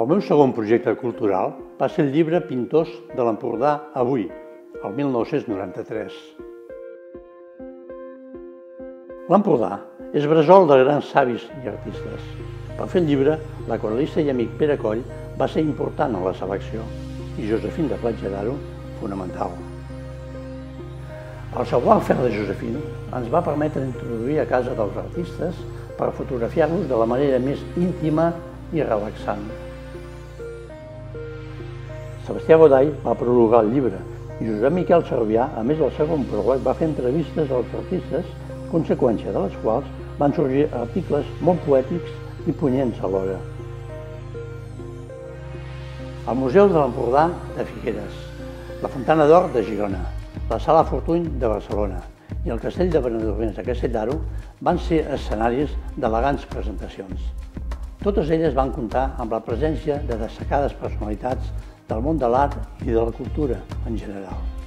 El meu segon projecte cultural va ser el llibre Pintors de l'Empordà avui, el 1993. L'Empordà és bressol de grans savis i artistes. Per fer el llibre, l'aquarelista i amic Pere Coll va ser important en la selecció i Josefín de Platja d'Aro, fonamental. El savoir-fer de Josefín ens va permetre introduir a casa dels artistes per fotografiar-los de la manera més íntima i relaxant. Sebastià Godall va prologar el llibre i Josep Miquel Servià, a més del segon pròleg, va fer entrevistes als artistes, conseqüència de les quals van sorgir articles molt poètics i punyents alhora. El Museu de l'Empordà de Figueres, la Fontana d'Or de Girona, la Sala Fortuny de Barcelona i el Castell de Benedormens de Castell d'Aro van ser escenaris d'elegants presentacions. Totes elles van comptar amb la presència de destacades personalitats del món de l'art i de la cultura en general.